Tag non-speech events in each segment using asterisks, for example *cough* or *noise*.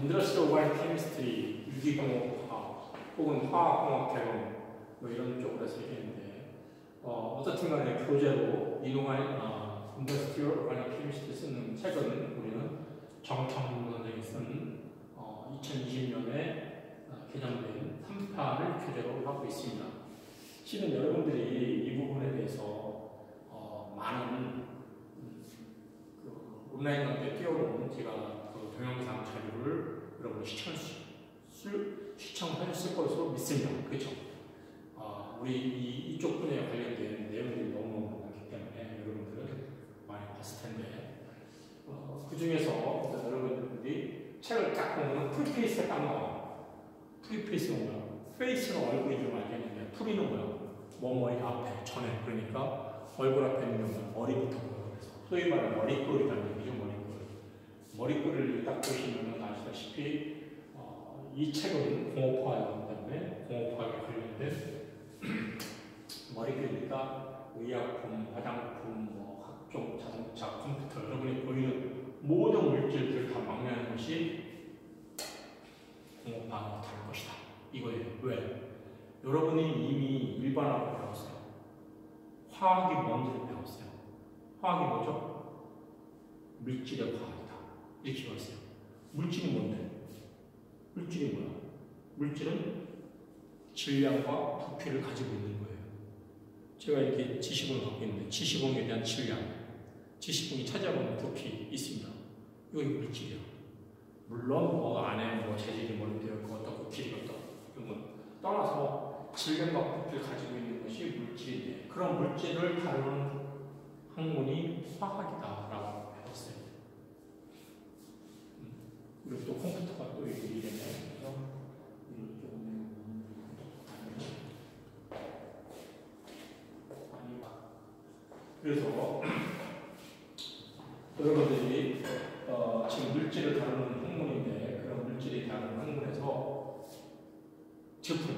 industrial organic chemistry, 유기공업화학 혹은 화학공학 개론 뭐 이런 쪽으로 해서 얘기했는데 어, 어떻든 간에 교재로 이용할 어, industrial organic chemistry 쓰는 책은 우리는 정창문 선생이 쓴 어, 2020년에 어, 개정된 3판을 교재로 하고 있습니다. 실은 여러분들이 이 부분에 대해서 어, 많은 음, 그 온라인 강좌에 띄워놓은 제가 그 동영상 자료를 여러분 시청할 수, 수, 시청하셨을 것으로 믿습니다. 그렇죠? 어, 우리 이, 이쪽 분야에 관련된 내용들이 너무 많기 때문에 여러분들은 많이 봤을 텐데 어, 그 중에서 여러분들이 책을 딱 보면 preface가 딱 나와요. Preface는 뭐야? Face는 얼굴이 좀 알겠는데 pre는 뭐야? 뭐뭐의 앞에, 전에 그러니까 얼굴 앞에 있는 건 머리부터. 그래서 소위 말하는 머리꼴이라는 얘기죠, 머리꼴을 딱 보시면 아시다시피 어, 이 책은 공업화이기 때문에 공업화에 관련된 *clears throat* 머리꼴이니까 의약품, 화장품, 뭐 각종 자동차, 컴퓨터 여러분이 보이는 모든 물질들 다 막내하는 것이 공업화가 될 것이다. 이거예요. 왜? 여러분이 이미 일반화를 배웠어요. 화학이 뭔지를 배웠어요. 화학이 뭐죠? 물질의 화학 이렇게 배웠어요. 물질이 뭔데? 물질이 뭐야? 물질은 질량과 부피를 가지고 있는 거예요. 제가 이렇게 지시봉을 갖고 있는데 지시봉에 대한 질량, 지시봉이 차지하는 부피 있습니다. 이거 물질이에요. 물론 뭐 안에 뭐 재질이 뭐 되어 있고 어떻고 길이가 어떻고 이런 건 떠나서 질량과 부피를 가지고 있는 것이 물질인데 그런 물질을 다루는 학문이 화학이다라고 배웠어요. 음, 그리고 또 컴퓨터가 또 이름에 그래서 그래서 여러분들이 어, 지금 물질을 다루는 학문인데 그런 물질이 다루는 학문에서 제품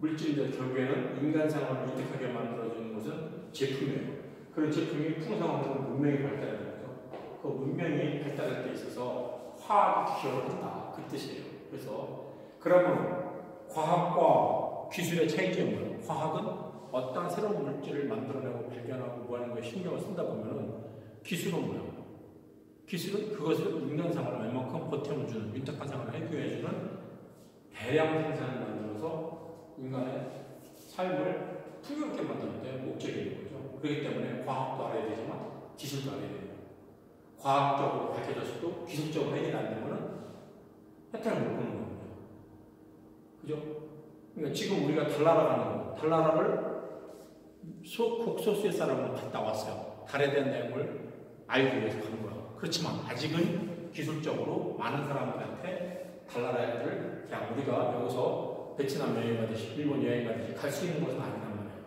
물질인데 결국에는 인간 생활을 유택하게 만들어주는 것은 제품이에요. 그런 제품이 풍성하고 문명이 발달하는 거죠. 그 문명이 발달할 때 있어서 화학이 기여를 한다. 그 뜻이에요. 그래서 그러면 과학과 기술의 뭐예요? 과학은 어떤 새로운 물질을 만들어내고 발견하고 뭐 하는 거에 신경을 쓴다 보면은 기술은 뭐예요? 기술은 그것을 인간 생활을 웬만큼 보탬을주는 윤택한 생활을 해결해주는 대량 생산을 만들어서 인간의 삶을 풍요롭게 만드는 데 있는 거죠. 그렇기 때문에 과학도 알아야 되지만 기술도 알아야 돼요. 과학적으로 밝혀졌어도 기술적으로 해결이 안 되면은 혜택을 못 보는 거거든요. 그죠? 그러니까 지금 우리가 달나라 가는 거, 달나라를 소, 국소수의 사람은 갔다 왔어요. 달에 대한 내용을 알기 위해서 가는 거예요. 그렇지만 아직은 기술적으로 많은 사람들한테 달나라를 그냥 우리가 여기서 베트남 여행 가듯이 일본 여행 가듯이 갈 수 있는 것은 아니란 말이에요.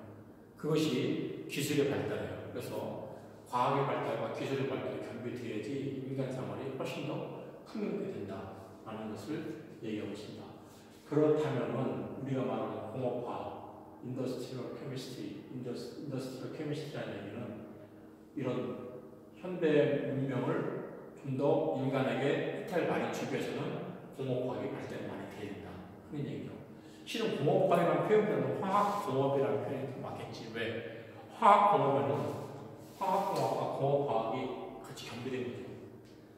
그것이 기술의 발달이에요. 그래서 과학의 발달과 기술의 발달이 겸비돼야지 인간 생활이 훨씬 더 풍요롭게 된다라는 것을 얘기하고 있습니다. 그렇다면은 우리가 말하는 공업화학, industrial chemistry, industrial chemistry라는 얘기는 이런 현대 문명을 좀 더 인간에게 혜택을 많이 주기 위해서는 공업화학이 발달이 많이 돼야 된다. 그런 얘기죠. 실은 공업화학이라는 표현보다는 화학공업이라는 표현이 더 맞겠지. 왜? 화학공업에는 화학공학과 공업화학이 같이 겸비된 거죠.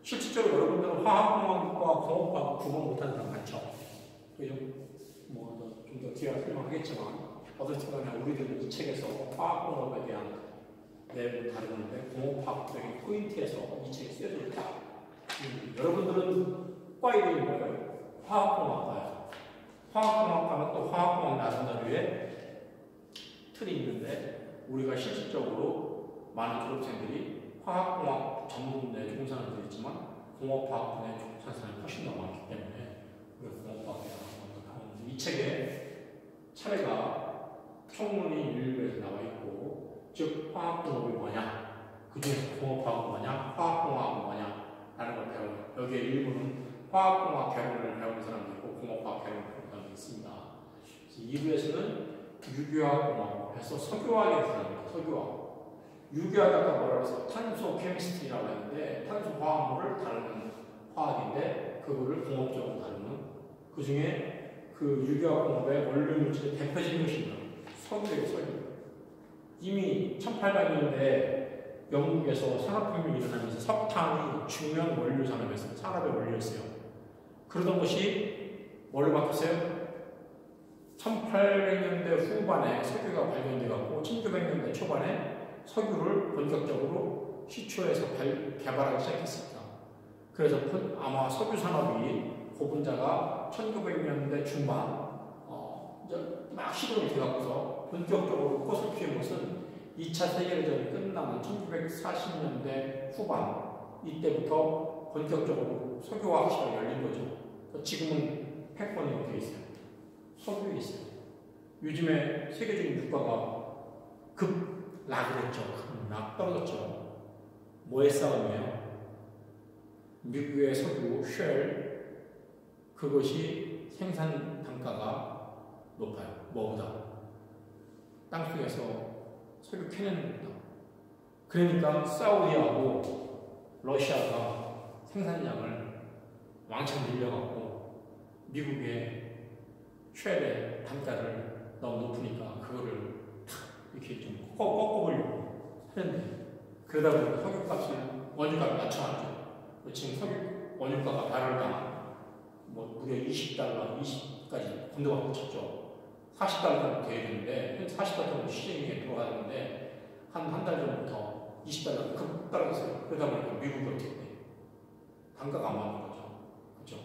실질적으로 여러분들은 화학공학과 공업화학 구분 못하는 사람 많죠. 그죠? 뭐 좀 더 뒤에 설명하겠지만 어쨌든 우리들은 이 책에서 화학공업에 대한 내용을 다루는데 공업학적인 포인트에서 이 책이 쓰여져 있다. 음, 여러분들은 과 이름이 뭐예요? 화학공학과예요. 화학공학과는 또 화학공학 나선다류에 틀이 있는데 우리가 실질적으로 많은 졸업생들이 화학공학 전문 분야에 종사하는 들 있지만 공업화학 분야에 종사하는 훨씬 더 많기 때문에 우리가 공업화학에 나오는 이 책에 차례가 총론이 일부에서 나와 있고 즉 화학공업이 뭐냐 그 중에서 공업화학은 뭐냐 화학공학은 뭐냐 라는 걸 배워요 여기에 일부는 화학공학 개론을 배우는 사람도 있고 공업화학 개론을 배우는 사람도 있습니다. 2부에서는 유기화학공학에서 석유화학에 대해서 석유화학 유기화학 아까 뭐라고 해서 탄소 케미스트리라고 했는데 탄소 화합물을 다루는 화학인데 그거를 공업적으로 다루는 그 중에 그 유기화 공업의 원료 물질의 대표적인 것이 석유예요, 석유. 이미 1800년대 영국에서 산업혁명이 일어나면서 석탄이 중요한 원료 산업이었어요. 산업의 원료였어요. 그러던 것이 뭘로 바뀌었어요? 1800년대 후반에 석유가 발견되었고 1900년대 초반에 석유를 본격적으로 시초에서 개발하기 시작했습니다. 그래서 아마 석유 산업이 고분자가 1900년대 중반 어, 막 시도를 돼갖고서 본격적으로 꽃을 피운 것은 2차 세계대전이 끝나는 1940년대 후반 이때부터 본격적으로 석유화학 시대가 열린 거죠. 지금은 패권이 되어 있어요. 석유에 있어요. 요즘에 세계적인 유가가 급 락을 했죠. 급락 떨어졌죠. 뭐의 싸움이에요? 미국의 석유, 쉘, 그것이 생산 단가가 높아요. 뭐보다? 땅속에서 석유 캐내는 겁니다. 그러니까 사우디하고 러시아가 생산량을 왕창 늘려갖고 미국의 쉘의 단가를 너무 높으니까 그거를 이렇게 좀 꺾어보려고 하는데 그러다 보니까 석유값을 원유값을 낮춰놨죠. 지금 석유 원유가가 바를당 뭐 무려 20달러, 20까지 군대가 붙였죠. 40달러까지 돼야 되는데 40달러 시중에 들어가는데 한 한 달 전부터 20달러 급 떨어졌어요. 그러다 보니까 미국이 어떻게 돼? 단가가 안 맞는 거죠. 그렇죠?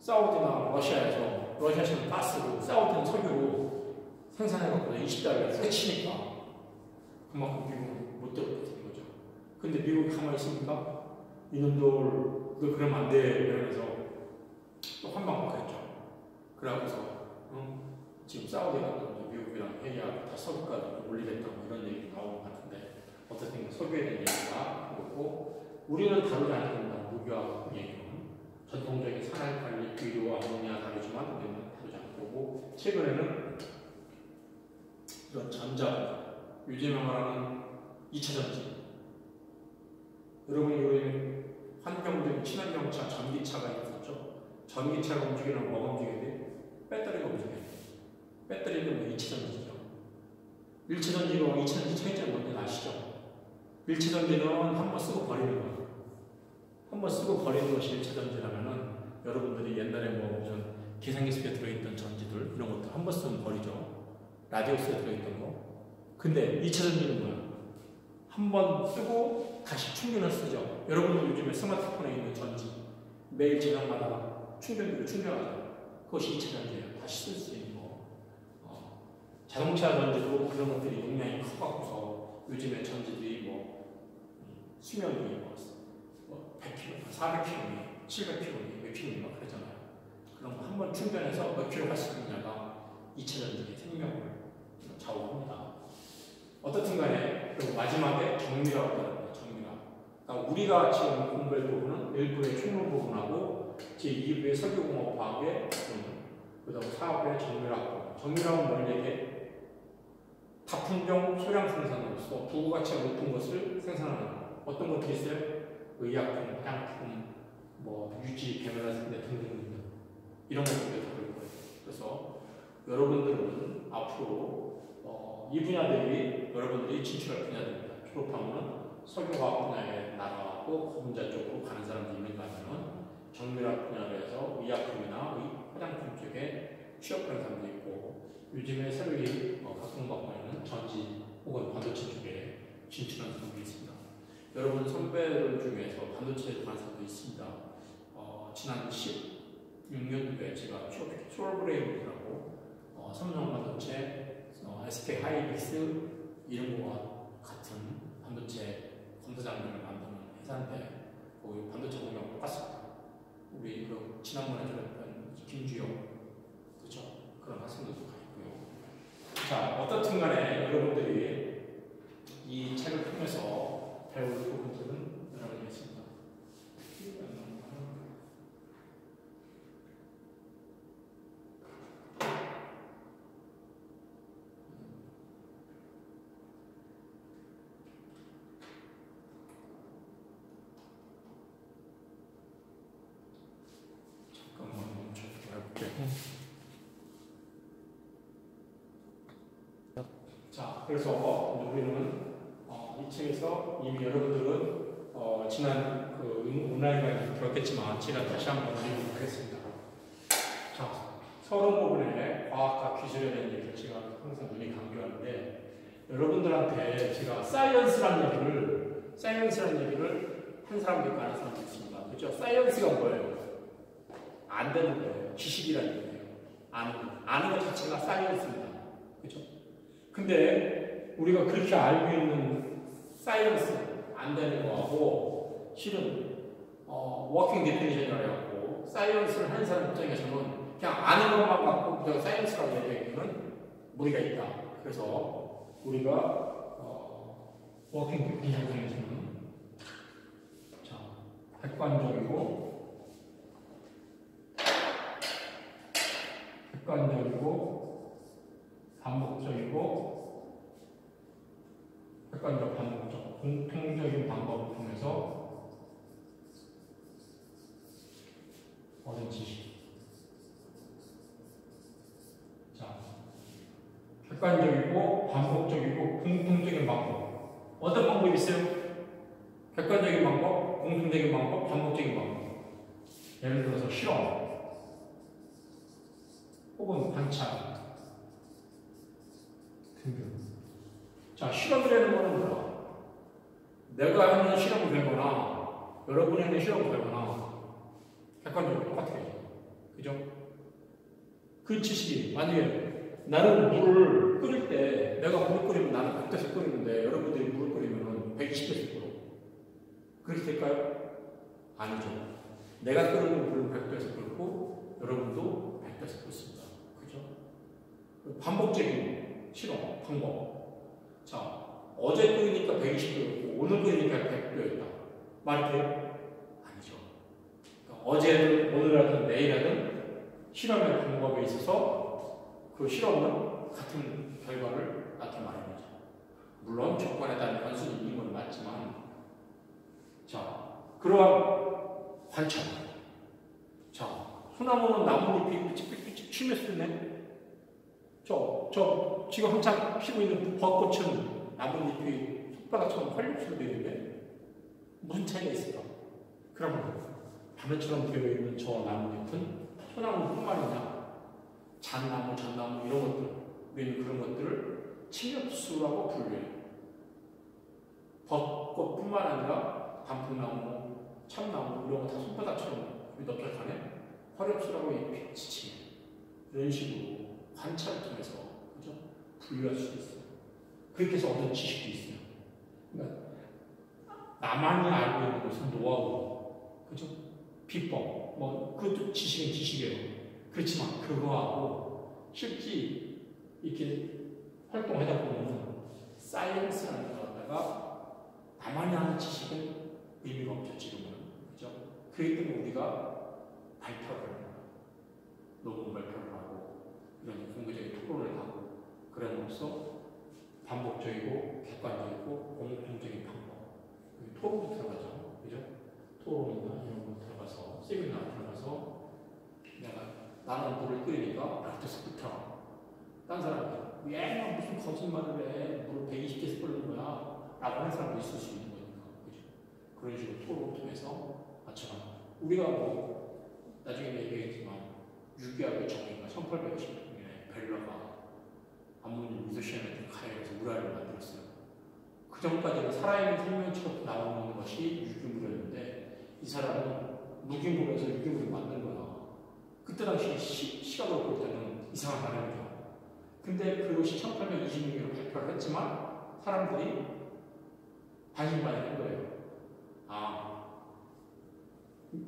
사우디나 러시아에서 러시아에서는 가스로 사우디는 석유로 생산해갖고 20달러에 해치니까 그만큼 미국은 못 들어가는 거죠. 근데 미국이 가만히 있습니까? 이놈들 그거 그러면 안 돼. 이러면서 또 한방 먹겠죠. 그러고서 응? 지금 사우디가 또 미국이랑 회의하고 다 석유가도 올리겠다고 이런 얘기도 나오는 것 같은데 어쨌든 석유에 대한 얘기가 그렇고 우리는 다루지 않는 겁니다. 무기화 얘기는 전통적인 산업 관리, 비료, 아모니아 다루지만 우리는 다루지 않고 고 최근에는 이런 전자, 요즘에 말하는 2차 전지 여러분이 요즘 환경적인 친환경차, 전기차가 있었죠. 전기차가 움직이는 뭐가 돼? 배터리가 움직여야 돼. 배터리는 뭐 2차 전지죠. 1차 전지와 2차 전지 차이점이 뭔지 아시죠? 1차 전지는 한 번 쓰고 버리는 거예요. 한 번 쓰고 버리는 것이 1차 전지라면은 여러분들이 옛날에 뭐 무슨 계산기 속에 들어있던 전지들 이런 것들 한 번 쓰면 버리죠. 라디오 속에 들어있던 거. 근데 2차 전지는 뭐야? 한 번 쓰고 다시 충전을 쓰죠. 여러분들 요즘에 스마트폰에 있는 전지 매일 지나마다 충전기로 충전하죠. 그것이 2차 전지예요. 다시 쓸 수 있는 거. 어, 자동차 전지도 그런 것들이 용량이 커갖고서 요즘에 전지들이 뭐 음, 수명이 뭐, 뭐 100km, 400km, 700km, 몇 km 막 그러잖아요. 그럼 한번 충전해서 몇 킬로 갈 수 있느냐가 2차 전지의 생명을 좌우합니다. 어떻든 간에 그리고 마지막에 정밀화고 합니다. 정밀화. 그러니까 우리가 지금 공부할 부분은 1부의 충분 부분하고 제2부의 석유공업과학의 부분, 그 다음 4부의 정밀화. 정밀화는 뭘 얘기해? 다품종 소량 생산으로서 부가가치가 높은 것을 생산하는 것. 어떤 것들이 있어요? 의약품, 화장품, 뭐 유지, 배면화제 등등등 이런 것들이 다 그럴 거예요. 그래서 여러분들은 앞으로 어, 이 분야들이 여러분들이 진출할 분야들입니다. 졸업하면은 석유화학 분야에 나가고 고분자 쪽으로 가는 사람들이 있는가 하면은 정밀학 분야로 해서 의약품이나 화장품 쪽에 취업하는 사람도 있고 요즘에 새로이 어, 각국학번에는 전지 혹은 반도체 쪽에 진출하는 사람도 있습니다. 여러분 선배들 중에서 반도체에 관한 사람도 있습니다. 어, 지난 16년도에 제가 취업, 솔브레이브라고 어, 삼성 반도체, 어, SK 하이닉스 이런 거와 같은 반도체 검사장들을 만드는 회사인데 거기 반도체 공장 똑같습니다. 우리 그 지난번에 들었던 김주영 그죠 그런 학생들도 가 있고요. 자 어떻든 간에 여러분들이 이 책을 통해서 배울 부분들은 여러 가지 있습니다. 자, 그래서 우리는 어, 이 책에서 이미 여러분들은 어, 지난 그 온라인에 들었겠지만 제가 다시 한번 드리도록 하겠습니다. 자, 서론 부분에 과학과 기술에 대한 얘기를 제가 항상 누누이 강조하는데 여러분들한테 제가 science라는 얘기를 science라는 얘기를 한 사람도 있고 안 하는 사람도 있습니다. 그렇죠? Science가 뭐예요? 안다는 거예요. 지식이라는 얘기예요. 아는 거. 아는 것 자체가 science입니다. 그렇죠? 근데 우리가 그렇게 알고 있는 science 안다는 거하고 실은 어, working definition이라고 해갖고 science를 하는 사람 입장에서는 그냥 아는 것만 갖고 그냥 science라고 얘기하기는 무리가 있다. 그래서 우리가 어, working definition 중에서는 자 객관적이고 객관적이고 반복적이고 객관적 반복적 공통적인 방법을 통해서 얻은 지식. 자 객관적이고 반복적이고 공통적인 방법. 어떤 방법이 있어요? 객관적인 방법, 공통적인 방법, 반복적인 방법. 예를 들어서 실험 혹은 관찰 자, 실험이라는 거는 뭐야? 내가 하는 실험을 되거나 여러분이 하는 실험을 되거나 객관적으로 똑같아요. 그죠? 그 지식이 만약에 나는 물을 끓일 때 내가 물을 끓이면 나는 100대에서 끓이는데 여러분들이 물을 끓이면 120대에서 끓어. 그렇게 될까요? 아니죠. 내가 끓이는 물은 100대에서 끓고 여러분도 100대에서 끓습니다. 반복적인 실험 방법. 자, 어제 끓이니까 120도였고 오늘 끓이니까 100도였다. 말이 돼요? 아니죠. 그러니까 어제든 오늘 하든 내일 하든 실험의 방법에 있어서 그 실험은 같은 결과를 나타내는 거죠. 물론 조건에 따른 변수는 있는 건 맞지만 자, 그러한 관찰. 자, 소나무는 나뭇잎이 삐찍삐찍 치면서 있네. 저, 저, 지금 한창 피고 있는 벚꽃은 나뭇잎이 손바닥처럼 활력소로 되어 있는데 무슨 차이가 있을까? 그러면 밤에처럼 되어 있는 저 나뭇잎은 소나무뿐만 아니라 잣나무, 전나무 이런 것들, 우리는 그런 것들을 침엽수라고 불려요. 벚꽃뿐만 아니라 단풍나무, 참나무 이런 거 다 손바닥처럼 넓적하네 화렵수라고 지칭해. 이런 식으로 관찰을 통해서 그죠? 분류할 수 있어요. 그렇게 해서 얻은 지식도 있어요. 그러니까 나만이 알고 있는 것은 노하우, 그죠? 비법, 뭐 그것도 지식은 지식이에요. 그렇지만 그거하고 실제 이렇게 활동하다 보면 사이언스라는 걸 갖다가 나만이 아는 지식은 의미가 없죠 지금은, 그죠? 그렇기 때문에 우리가 발표를. 논문 발표를 이런 공개적인 토론을 하고 그럼으로써 반복적이고 객관적이고 공통적인 방법. 토론도 들어가죠. 그죠? 토론이나 이런 거 들어가서 세미나 들어가서 내가 나는 물을 끓이니까 라테스 부터 딴 사람들 왜 무슨 거짓말을 해? 물을 120개에서 끓는 거야? 라고 하는 사람도 있을 수 있는 거니까. 그죠? 그런 식으로 토론을 통해서 맞춰가 우리가 뭐 나중에 얘기했지만 유기학의 정의가 1850년 벨러가 아무리 미소시아메트 카이에서 우라를 만들었어요. 그 전까지는 살아있는 생명체로 나오는 것이 유기물이었는데 이 사람은 무기물에서 유기물을 만든 거야. 그때 당시 시, 시각으로 볼 때는 이상한 말이죠. 근데 그것이 1826년에 발표를 했지만 사람들이 반신반의한 거예요. 아,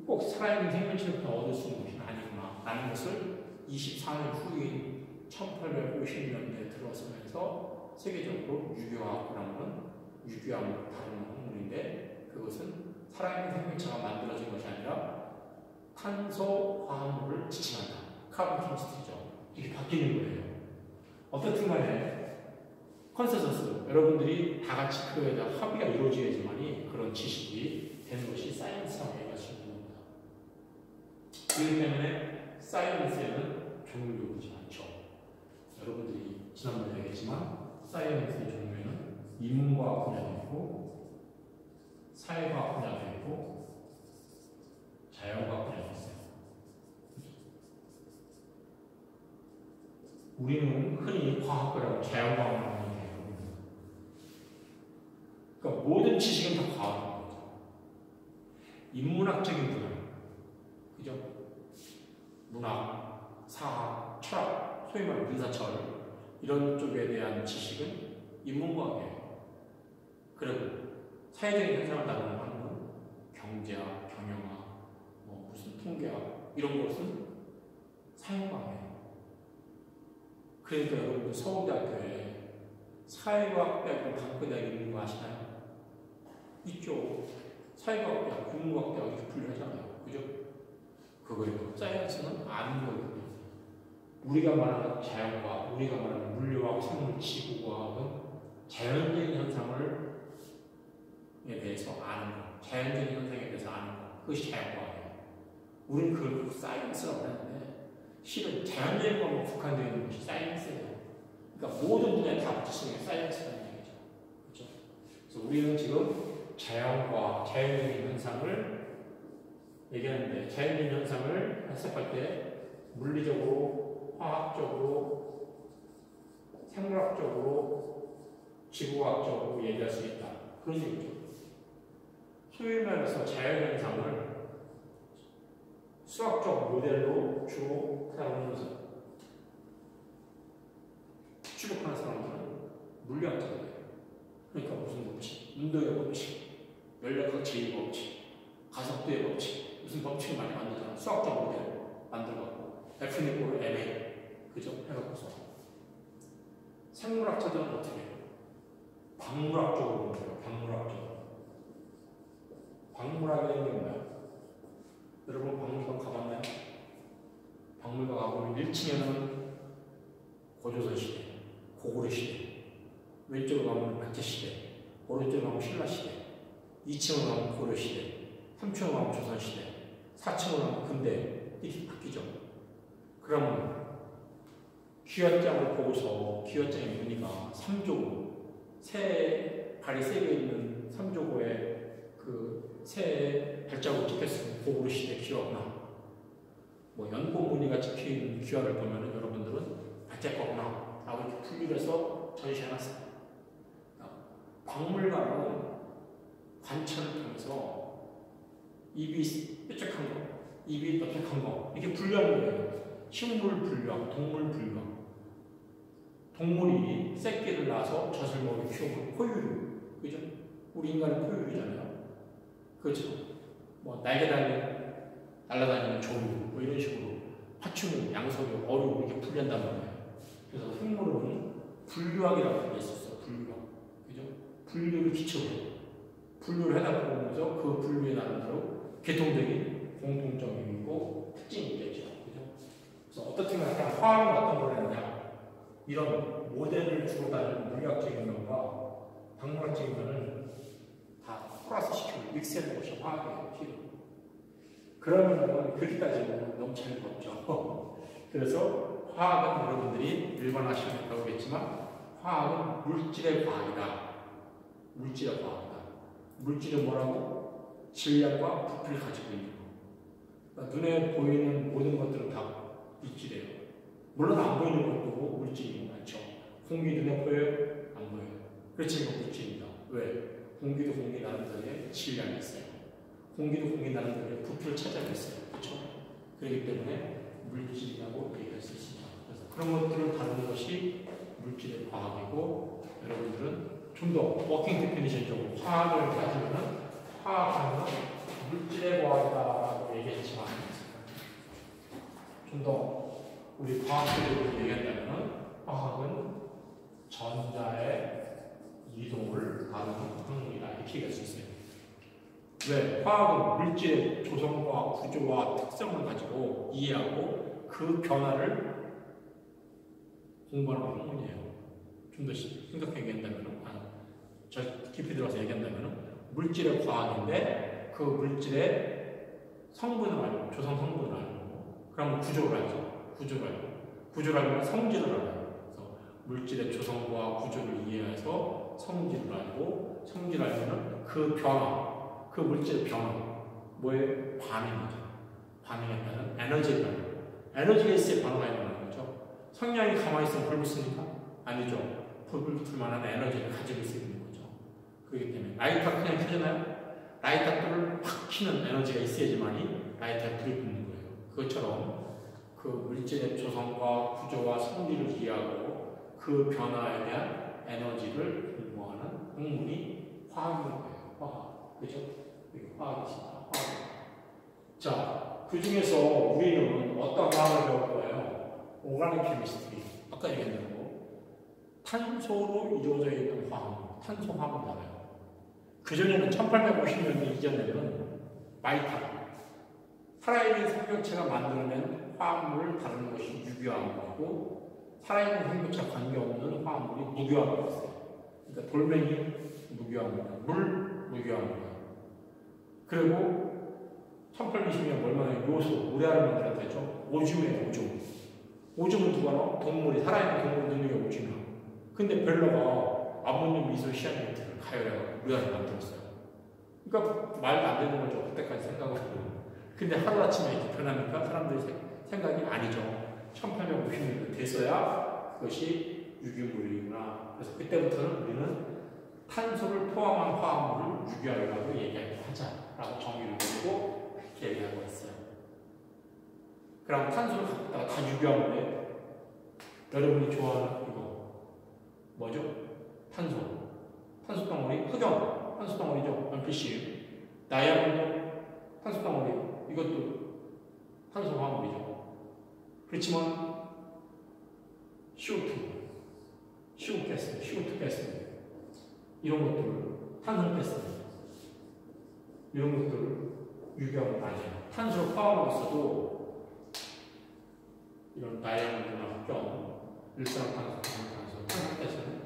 꼭 살아있는 생명체부터 얻을 수 있는 것이 아니구나. 라는 것을 24년 후인 1850년대에 들어서면서 세계적으로 유기화학이라는 유기화학을 다루는 학문인데 그것은 살아있는 생명체가 만들어진 것이 아니라 탄소 화합물을 지칭한다. Carbon chemistry죠. 이게 바뀌는 거예요. 어떻든 간에 컨센서스 여러분들이 다 같이 그거에 대한 합의가 이루어져야지만이 그런 지식이 되는 것이 science라고 얘기할 수 있는 겁니다. 그렇기 때문에 사이언스에는 않죠. 여러분들이 지난번에 얘기했지만 사이언스의 종류에는 인문과학 분야도 있고 사회과학 분야도 있고 자연과학 분야도 있어요. 우리는 흔히 과학과라고 자연과학만 얘기해요. 그러니까 모든 지식은 다 과학인 거죠. 인문학적인 분야, 그죠? 문학, 사학, 소위 말하는 문사철 이런 쪽에 대한 지식은 인문과학이에요. 그리고 사회적인 현상을 다루는 학문, 경제학, 경영학, 뭐 무슨 통계학 이런 것은 사회과학이에요. 그러니까 여러분들 서울대학교에 사회과학대학을 강권대학 있는 거 아시나요? 있죠. 사회과학대학, 인문과학대학 이렇게 분류하잖아요. 그죠? 그거예요. Science는 아는 거거든요. 우리가 말하는 자연과학, 우리가 말하는 물리학, 생물, 지구과학은 자연적인 현상을 에 대해서 아는 거, 자연적인 현상에 대해서 아는 거, 그것이 자연과학이에요. 우리는 그걸 science라고 하는데 실은 자연적인 것만 국한되어 있는 것이 science예요. 그러니까 모든 분야에 다 붙이는 게 science라는 얘기죠. 그렇죠? 그래서 우리는 지금 자연과 자연적인 현상을 얘기하는데 자연적인 현상을 해석할 때 물리적으로, 화학적으로, 생물학적으로, 지구과학적으로 얘기할 수 있다. 그런 얘기죠. 소위 말해서 자연현상을 수학적 모델로 주로 사용하면서 추적하는 사람들은 물리학자들이에요. 그러니까 무슨 법칙, 운동의 법칙, 연력학 제일 법칙, 가속도의 법칙, 무슨 법칙을 많이 만들잖아. 수학적 모델 만들어갖고 F니꼴 MA 그죠? 해갖고서 생물학자들은 어떻게 해요? 박물학적으로 거예요. 박물학적으로. 박물학이라는 게 뭐야? 여러분 박물관 가봤나요? 박물관 가보면 1층에는 고조선 시대, 고구려 시대, 왼쪽으로 가면 백제 시대, 오른쪽으로 가면 신라 시대, 2층으로 가면 고려 시대, 3층으로 가면 조선 시대, 4층으로 가면 근대 이렇게 바뀌죠. 그러면 귀화장을 보고서 귀화장의 무늬가 3조 새 발이 세개 있는 3조고의 그새 발자국 찍혔으면 고구려 시대 귀화구나. 뭐 연꽃 무늬가 찍힌 귀화를 보면 여러분들은 백제 거구나. 라고 이렇게 분류를 해서 전시해놨어요. 그러니까 박물관은 관찰을 통해서 입이 뾰족한 거, 입이 뾰족한 거 이렇게 분류하는 거예요. 식물 분류하고 동물 분류하고 동물이 새끼를 낳아서 젖을 먹여 키우면 포유류, 그죠? 우리 인간은 포유류잖아요. 그렇죠? 뭐 날개 달린 날아다니는 조류 뭐 이런 식으로 파충류, 양서류, 어류 이렇게 분류한단 말이에요. 그래서 생물은 분류학이라고 게 있었어. 분류학, 그죠? 분류를 기초로 분류를 해다 보면서 그 분류에 나름대로 계통적인 공통점이 있고 특징이 있겠죠. 그죠? 그래서 어떻게 보면 화학은 어떤 걸 했냐? 이런 모델을 주로 다니는 물리학적인 면과 박물학적인 면을 다 플러스 시키고 믹스하는 것이 화학이에요. 필요. 그러면 그렇게 따지면 너무 재미가 없죠. *laughs* 그래서 화학은 여러분들이 일반화시면 배우겠지만 화학은 물질의 과학이다. 물질의 과학이다. 물질은 뭐라고? 질량과 부피를 가지고 있는 거. 그러니까 눈에 보이는 모든 것들은 다 물질이에요. 물론 안 보이는 것도 물질이 많죠. 공기 눈에 보여요? 안 보여요. 그렇지만 물질입니다. 왜? 공기도 공기 나름대로의 질량이 있어요. 공기도 공기 나름대로의 부피를 차지하고 있어요. 그렇죠? 그렇기 때문에 물질이라고 얘기할 수 있습니다. 그래서 그런 것들을 다루는 것이 물질의 과학이고 여러분들은 좀 더 working definition적으로 화학을 따지면 화학은 물질의 과학이다라고 얘기했지만 좀 더 우리 과학적으로 얘기한다면 화학은 전자의 이동을 다루는 학문이다 이렇게 얘기할 수 있어요. 왜? 화학은 물질의 조성과 구조와 특성을 가지고 이해하고 그 변화를 공부하는 학문이에요. 좀 더 심각하게 얘기한다면, 아, 저 깊이 들어가서 얘기한다면, 물질의 과학인데 그 물질의 성분을 알고, 조성 성분을 알고, 그럼 구조를 알죠. 구조를 알고. 알면 성질을 알아요. 그래서 물질의 조성과 구조를 이해해서 성질을 알고 성질을 알면 그 변화, 그 물질의 변화, 뭐의 반응이죠. 반응에 따른 에너지를 알고. 에너지가 있어야 변화가 일어나는 거죠. 성냥이 가만히 있으면 불 붙습니까? 아니죠. 불을 붙을 만한 에너지를 가지고 있는 거죠. 그렇기 때문에 라이터 그냥 켜잖아요. 라이터 불을 확 키는 에너지가 있어야지만이 라이터에 불이 붙는 거예요. 그것처럼 그 물질의 조성과 구조와 성질을 이해하고 그 변화에 대한 에너지를 공부하는 학문이 화학인 거예요. 화학. 그죠? 이게 화학입니다 화학. 자, 그 중에서 우리는 어떤 화학을 거예요? Organic chemistry. 아까 얘기했던 거. 탄소로 이루어져 있는 화학. 탄소 화학을 알아요. 그전에는 1850년대 이전에는 마이타. 살아있는 생명체가 만들어낸 화합물을 다루는 것이 유기화학이고 살아있는 생명체와 관계없는 화합물이 무기화학이었어요. 그러니까 돌멩이 무기화합니다. 물 무기화합니다. 그리고 1820년 얼마나 요소, 우레아를 만들었다죠 오줌이에요, 오줌. 오줌은 누가 넣어? 동물이, 살아있는 동물 게 오줌이야. 근데 벨러가 아모늄 미소 시아네이트를 가열해서 우레아를 만들었어요. 그러니까 말도 안 되는 거죠. 그때까지 생각을 하고. 근데 하루아침에 이렇게 변하니까 사람들이 생각이 아니죠. 1850년도 됐어야 그것이 유기물이구나. 그래서 그때부터는 우리는 탄소를 포함한 화합물을 유기화라고 얘기하기로 하자라고 정의를 내리고 얘기하고 있어요. 그럼 탄소를 갖다가 다 유기화물에 여러분이 좋아하는 이거 뭐죠? 탄소. 탄소 덩어리, 흑연, 탄소 덩어리죠. NPC. 다이아몬드, 탄소 덩어리. 이것도 탄소 화합물이죠. 그렇지만 CO2, CO2 가스, CO2 가스 이런 것들을 탄소 가스 이런 것들을 유기하면 아니에요. 탄소를 포함하고 있어도 이런 다이아몬드나 흑경, 일산탄소, 탄소, 탄소 가스는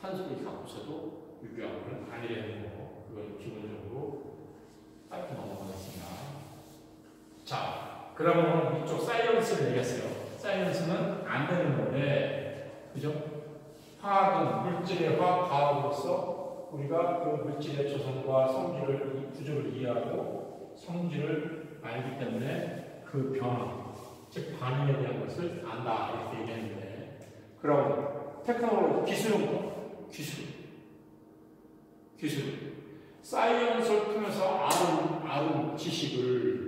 탄소를 갖고 있어도 유기하면 아니라는 거 그건 기본적으로 딱 넘어가겠습니다. 자, 그러면 이쪽 사이언스를 얘기했어요. 사이언스는 안 되는 건데, 그죠? 화학은 물질의 화학 과학으로서 우리가 그 물질의 조성과 성질을, 구조를 이해하고 성질을 알기 때문에 그 변화, 즉 반응에 대한 것을 안다. 이렇게 얘기했는데, 그럼 테크놀로지, 기술은 뭐? 기술. 기술. 사이언스를 통해서 아는, 아는 지식을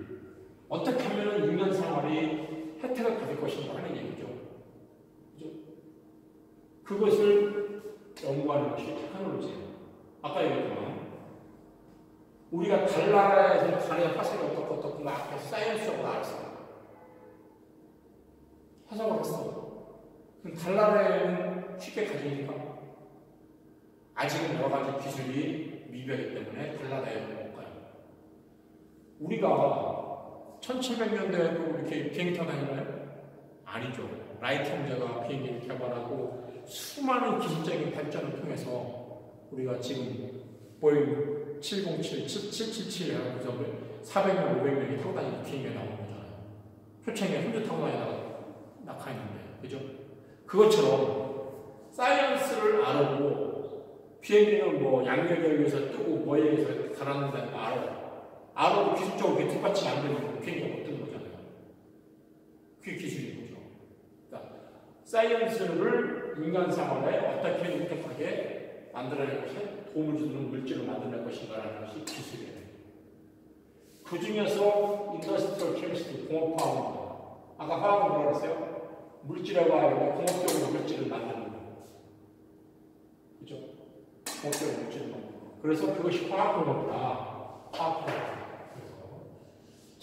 어떻게 하면 인간 생활이 혜택을 받을 것인가 하는 얘기죠. 그죠? 그것을 연구하는 것이 테크놀로지예요. 아까 얘기했지만 우리가 달나라에서 달의 화살이 어떻고 어떻고 막 사이언스적으로 알았어. 해석을 했어. 그럼 달나라에는 쉽게 가지니까 아직은 여러 가지 기술이 미비하기 때문에 달나라에는 못 가요. 우리가 1700년대에도 이렇게 비행기 타고 다니나요? 아니죠. 라이트 형제가 비행기를 개발하고 수많은 기술적인 발전을 통해서 우리가 지금 보잉 707, 777 해서 400명, 500명이 타고 다니는 비행기가 나오는 거잖아요. 표창에 혼자 타고 다니다가 낙하했는데, 그죠? 그것처럼 사이언스를 알아보고 비행기는 뭐 양력에 의해서 뜨고 뭐에 의해서 가라앉는다는 거 알아요. 알아도 기술적으로 뒤받치 안 되는 거못 뜨는 거잖아요. 그게 기술인 거죠. 그러니까 사이언스를 인간 생활에 어떻게 획득하게 만들어낼 것이 도움을 주는 물질을 만들어낼 것인가라는 것이 기술이에요. 그 중에서 industrial chemistry 공업화학입니다. 아까 화학은 뭐라 그랬어요? 물질하고 하는 공업적으로 물질을 만드는 거. 그죠? 공업적으로 물질을 만드는 거. 그래서 그것이 화학공업이다. 화학공업.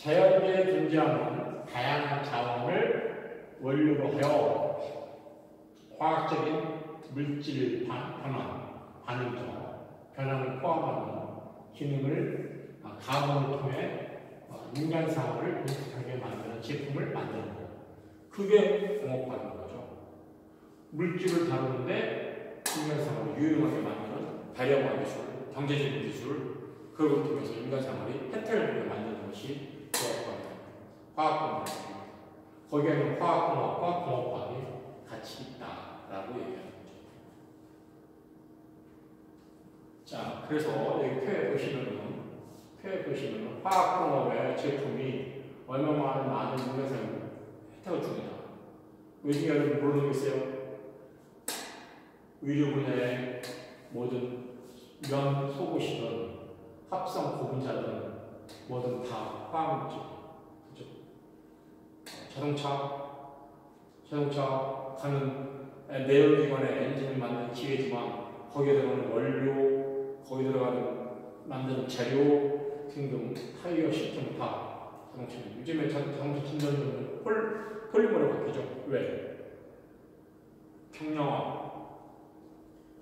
자연계에 존재하는 다양한 자원을 원료로 하여 화학적인 물질 변환, 반응적 변환을 포함하는 기능을 가공을 통해 인간 사업을 능숙하게 만드는 제품을 만드는 것. 그게 공업화인 거죠. 물질을 다루는데 인간 사업을 유용하게 만드는 다양한 기술, 경제적인 기술, 그걸 통해서 인간 생활이 혜택을 만드는 것이 화학공학. 거기에는 화학공학과 공업과학이 같이 있다라고 거죠. 자, 그래서 여기 표에 보시면은 표에 보시면은 화학공업의 제품이 얼마나 많은 인간생을 혜택을. 요즘 여러분 모르는 거 있어요? 의료 분야의 모든 면 속옷이든 합성 고분자든 뭐든 다 화학물질. 그죠? 자동차, 자동차 가는 내연기관의 엔진을 만드는 기계지만 거기에 들어가는 원료, 거기 들어가는 만드는 재료 등등 타이어 시스템 다 자동차. 요즘에 자동차 진전은 폴, 폴리머로 바뀌죠. 왜? 경량화.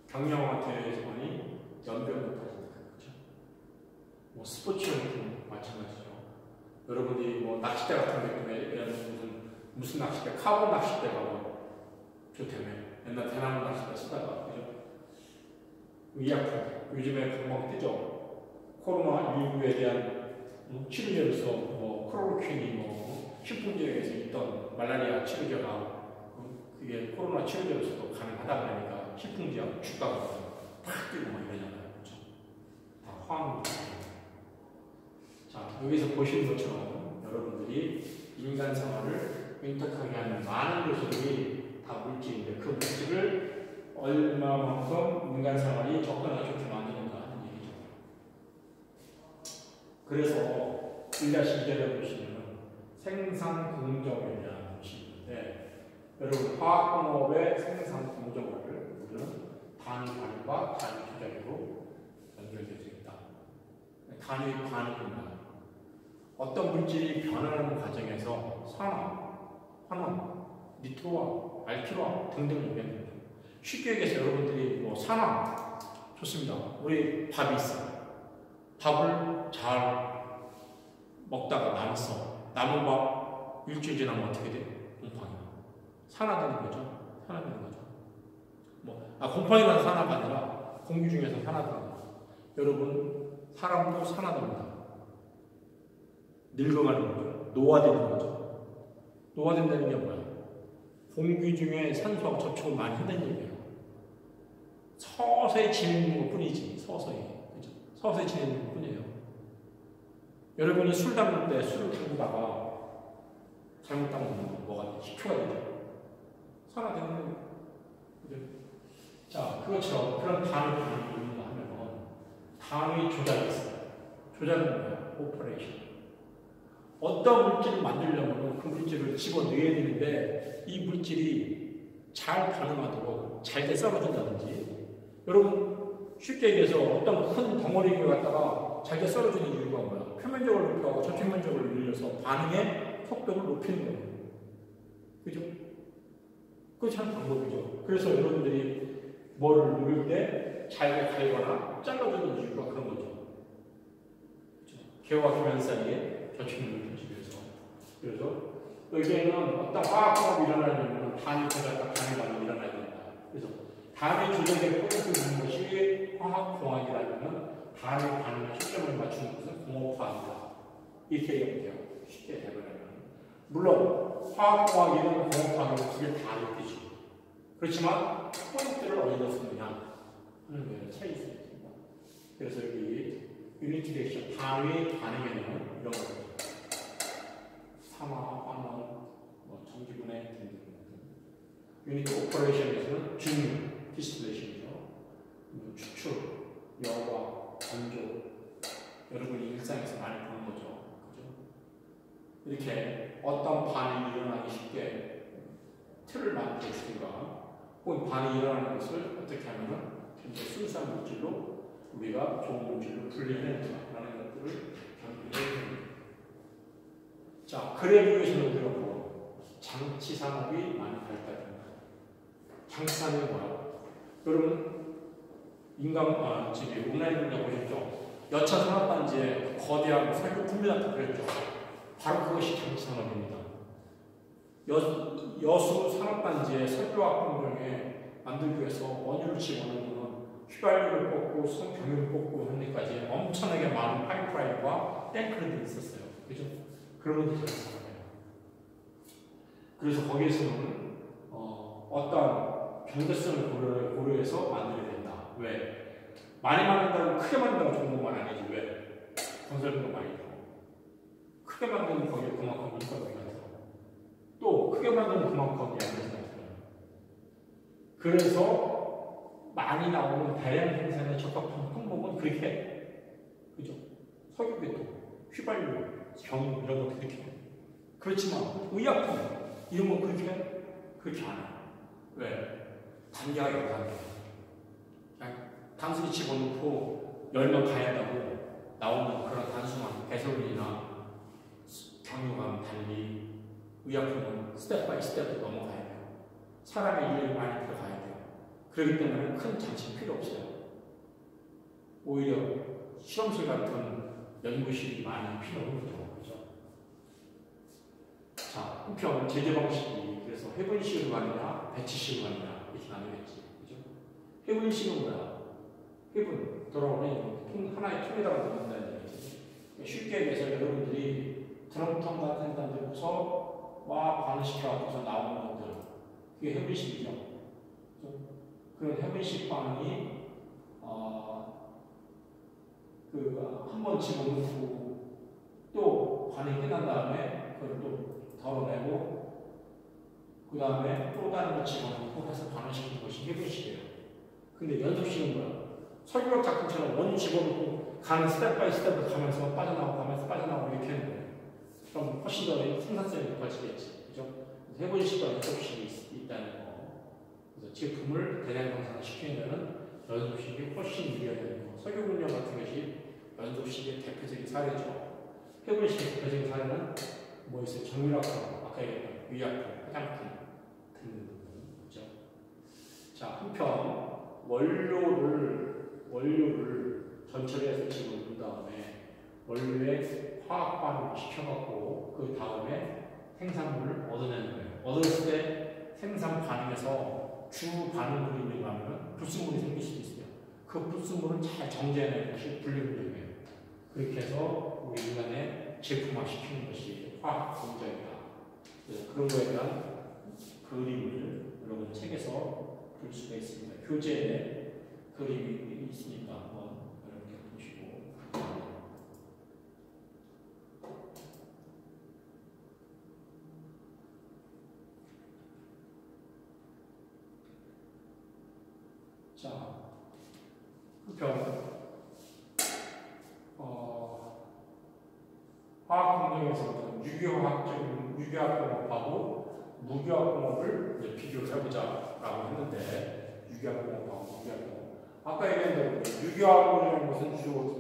경량화 되어야지만이 연비가 높아진다. 그렇죠? 뭐 스포츠 용품 마찬가지죠. 여러분들이 뭐 낚싯대 같은 경우에 무슨 낚싯대, 카본 낚싯대라고 좋다며 옛날 대나무 낚싯대 쓰다가 그죠? 의약품 요즘에 금방 뜨죠. 코로나 19에 대한 치료제로서 뭐 클로로퀸이 뭐 식품제에서 있던 말라리아 치료제가 그게 코로나 치료제로서도 가능하다 보니까 식품제약 주가가 팍 뛰고 막 이러잖아요. 그렇죠? 다 화학 자, 여기서 보시는 것처럼 여러분들이 인간 생활을 윤택하게 하는 많은 요소들이 다 물질인데 그 물질을 얼마만큼 인간 생활이 접근하기 좋게 만드는가 하는 얘기죠. 그래서 1-2절에 보시면 생산 공정에 대한 것인데 여러분 화학공업의 생산 공정을 우리는 단위관과 단위 조작으로 연결되어 있다. 단위 관입니다. 어떤 물질이 변하는 과정에서 산화, 환원, 니트로화, 알키로화 등등 얘기합니다. 쉽게 얘기해서 여러분들이 뭐 산화 좋습니다. 우리 밥이 있어요. 밥을 잘 먹다가 남았어. 남은 밥 일주일 지나면 어떻게 돼? 곰팡이. 산화되는 거죠. 산화되는 거죠. 뭐, 아, 곰팡이 나서 산화가 아니라 공기 중에서 산화됩니다. 여러분, 사람도 산화됩니다. 늙어가는 거죠. 노화되는 거죠. 노화된다는 게 뭐야? 공기 중에 산소하고 접촉을 많이 한다는 얘기예요. 서서히 지내는 것 뿐이지, 서서히. 그죠? 서서히 지내는 것 뿐이에요. 여러분이 술 담글 때 술을 담그다가 잘못 담그면 뭐가 식초가 되죠? 산화되는 거예요. 그죠? 자, 그것처럼 그런 단위 있는가 하면 단위 조작이 있어요. 조작은 뭐야? operation. 어떤 물질을 만들려면 그 물질을 집어넣어야 되는데 이 물질이 잘 반응하도록 잘게 썰어준다든지 여러분 쉽게 얘기해서 어떤 큰 덩어리를 갖다가 잘게 썰어주는 이유가 뭐야? 표면적을 높여고 저표면적을 늘려서 반응의 속도를 높이는 거예요. 그죠? 그게 참 방법이죠. 그래서 여러분들이 뭐를 누를 때 잘게 갈거나 잘라주는 이유가 그런 거죠. 개와 교면 사이에 저축률을 집에서 그래서 여기에는 어떤 화학공업이 일어나려면 단위 조작과 단위 반응이 일어나야 된다. 그래서 단위 조작에 포인트 있는 것이 화학공학이라면 단위 반응의 초점을 맞추는 것은 공업화학이다. 이렇게 얘기하면 돼요. 쉽게 해보려면. 물론 화학공학이든 공업화학이든 그게 다 있듯이. 그렇지만 포인트를 어디다 쓰느냐 하는 거에 차이 있습니다. 그래서 여기 unit reaction 단위 반응에는 이런 거 산화, 환원, 뭐 전기분해 등등. unit operation에서는 증류 distillation이죠. 뭐 추출, 여과, 건조. 여러분이 일상에서 많이 보는 거죠. 그죠? 이렇게 어떤 반응이 일어나기 쉽게 틀을 만들어 주든가 혹은 반응이 일어나는 것을 어떻게 하면은 굉장히 순수한 물질로 우리가 좋은 물질로 분리해낸다라는 것들을 경험해야 됩니다. 자, 그래 우리가 뭐 장치 산업이 많이 발달됩니다. 장치 산업이 뭐야? 여러분 인간 아 지금 온라인 분야 보셨죠? 여차 산업단지에 거대한 설교 컴퓨터 그랬죠. 바로 그것이 장치 산업입니다. 여, 여수 산업단지의 설교학 공정에 만들기 위해서 원유를 집어넣는 휘발유를 뽑고 성경유를 뽑고 하는 데까지 엄청나게 많은 파이프라인과 탱크들이 있었어요. 그죠? 그런 것도 산업이에요. 그래서 거기에서는 어, 어떤 경제성을 고려, 고려해서 만들어야 된다. 왜? 많이 만든다고 크게 만든다고 좋은 것만 아니지 왜? 건설비가 많이 들어. 크게 만드는 거기에 그만큼 인건비가 들어. 또 크게 만드는 그만큼 양면비가 들어. 그래서 많이 나오는 대량 생산에 적합한 항목은 그렇게 해. 그죠? 석유배도, 휘발유, 경유 이런 것도 그렇게 해. 그렇지만 의약품 이런 거 그렇게 해? 그렇게 안 해. 왜? 단계가 여러 단계. 그냥 단순히 집어넣고 열면 가야한다고 나오는 그런 단순한 배설물이나 경유와는 달리 의약품은 step by step으로 넘어가야 돼요. 사람의 일을 많이 들어가야 돼요. 그렇기 때문에 큰 장치 필요 없어요. 오히려 실험실 같은 연구실이 많이 거죠. 그죠? 자, 한편 제재 방식이 그래서 회분식으로 가느냐, batch식으로 가느냐 이렇게 나뉘겠지. 그죠? 회분식은 뭐야? 회분 돌아오면 통, 하나의 통에다가 넣는다는 얘기지. 쉽게 얘기해서 여러분들이 드럼통 같은 데 들고서 막 반응시켜갖고서 나오는 것들 그게 해분식이죠. 그런 해분식 반응이 어, 그한 번 집어넣고 또 반응이 끝난 다음에 그걸 또 덜어내고 그 다음에 또 다른 걸 집어넣고 해서 반응시키는 것이 해분식이에요. 근데 연속식은 뭐야? 석유화학 제품처럼 원 집어넣고 가는 step by step으로 가면서 빠져나오고 가면서 빠져나오고 이렇게 하는 거예요. 그럼 훨씬 더 생산성이 높아지겠지. 그죠? 회분식과 연속식이 있다는 거. 제품을 대량 생산시키려면 연속식이 훨씬 유리하다는 거. 석유분열 같은 것이 연속식의 대표적인 사례죠. 회분식의 대표적인 사례는 뭐 있어요? 정밀화학, 아까 얘기했던 의약품, 화장품 등등. 그죠? 자, 한편 원료를 원료를 전처리해서 집어넣은 다음에 원료에 화학 반응을 시켜갖고 그 다음에 생산물을 얻어내는 거예요. 얻었을 때 생산 반응에서 주 반응물이 있는가 하면 불순물이 생길 수도 있어요. 그 불순물은 잘 정제해내는 것이 분리분리예요. 그렇게 해서 우리 인간의 제품화 시키는 것이 화학 공정이다. 그런 거에 대한 그림을 여러분 책에서 볼 수가 있습니다. 교재에 그림이 있으니까 한번 여러분께 보시고 자, 한편 어, 화학 공정에서는 유기화학적인 유기화학공업하고 무기화학공업을 이제 비교를 해보자라고 했는데 유기화학공업하고 무기화학공업. 아까 얘기한 대로 유기화학이라는 것은 주로